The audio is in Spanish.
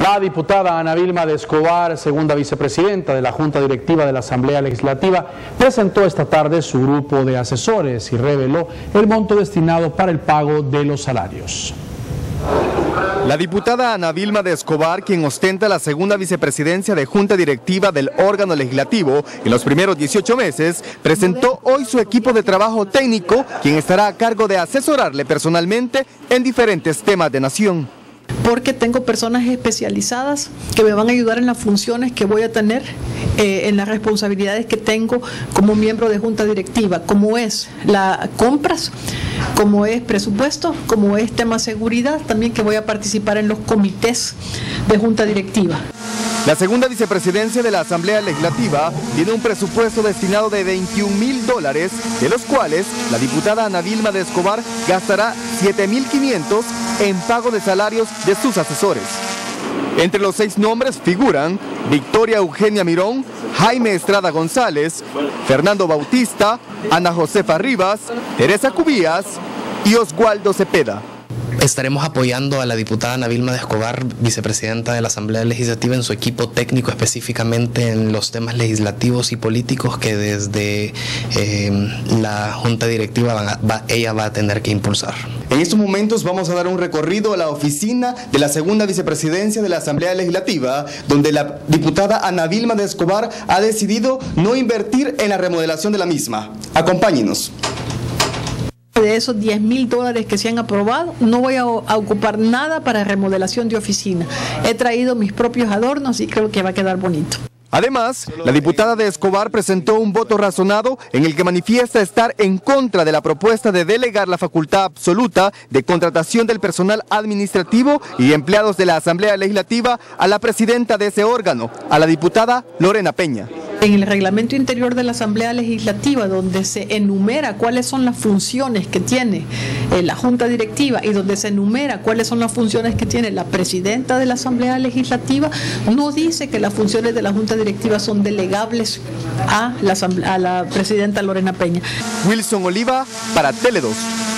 La diputada Ana Vilma de Escobar, segunda vicepresidenta de la Junta Directiva de la Asamblea Legislativa, presentó esta tarde su grupo de asesores y reveló el monto destinado para el pago de los salarios. La diputada Ana Vilma de Escobar, quien ostenta la segunda vicepresidencia de Junta Directiva del órgano legislativo en los primeros 18 meses, presentó hoy su equipo de trabajo técnico, quien estará a cargo de asesorarle personalmente en diferentes temas de nación porque tengo personas especializadas que me van a ayudar en las funciones que voy a tener, eh, en las responsabilidades que tengo como miembro de junta directiva, como es la compras, como es presupuesto, como es tema seguridad, también que voy a participar en los comités de junta directiva. La segunda vicepresidencia de la Asamblea Legislativa tiene un presupuesto destinado de 21 mil dólares, de los cuales la diputada Ana Vilma de Escobar gastará 7.500 en pago de salarios de sus asesores. Entre los seis nombres figuran Victoria Eugenia Mirón, Jaime Estrada González, Fernando Bautista, Ana Josefa Rivas, Teresa Cubías y Oswaldo Cepeda. Estaremos apoyando a la diputada Ana Vilma de Escobar, vicepresidenta de la Asamblea Legislativa, en su equipo técnico, específicamente en los temas legislativos y políticos que desde eh, la Junta Directiva ella va a tener que impulsar. En estos momentos vamos a dar un recorrido a la oficina de la segunda vicepresidencia de la Asamblea Legislativa, donde la diputada Ana Vilma de Escobar ha decidido no invertir en la remodelación de la misma. Acompáñenos de esos 10 mil dólares que se han aprobado, no voy a, ocupar nada para remodelación de oficina. He traído mis propios adornos y creo que va a quedar bonito. Además, la diputada de Escobar presentó un voto razonado en el que manifiesta estar en contra de la propuesta de delegar la facultad absoluta de contratación del personal administrativo y empleados de la Asamblea Legislativa a la presidenta de ese órgano, a la diputada Lorena Peña en el reglamento interior de la Asamblea Legislativa, donde se enumera cuáles son las funciones que tiene eh, la Junta Directiva y donde se enumera cuáles son las funciones que tiene la presidenta de la Asamblea Legislativa, no dice que las funciones de la Junta Directiva son delegables a la, presidenta Lorena Peña. Wilson Oliva para Tele2.